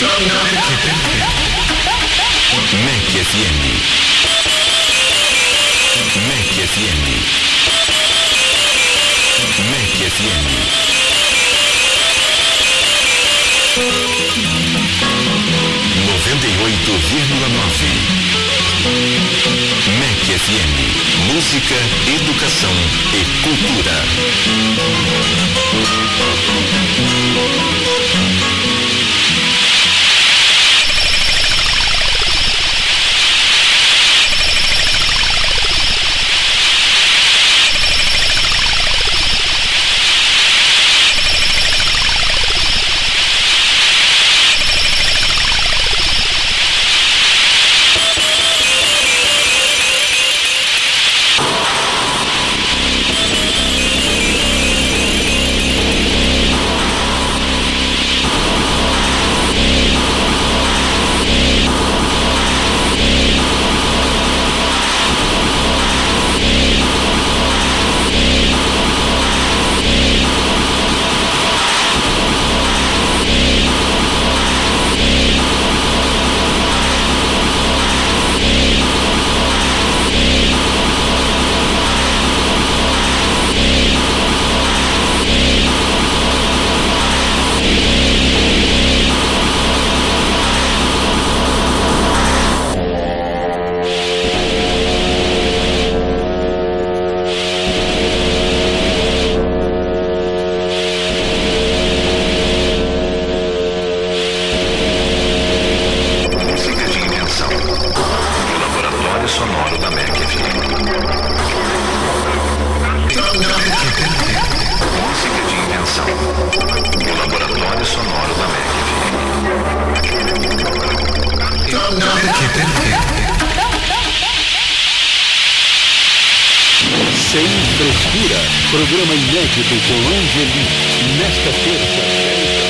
MEC FM. MEC FM. MEC FM. FM. Música, educação e cultura. Sem frescura, programa inédito com Angeli, nesta terça.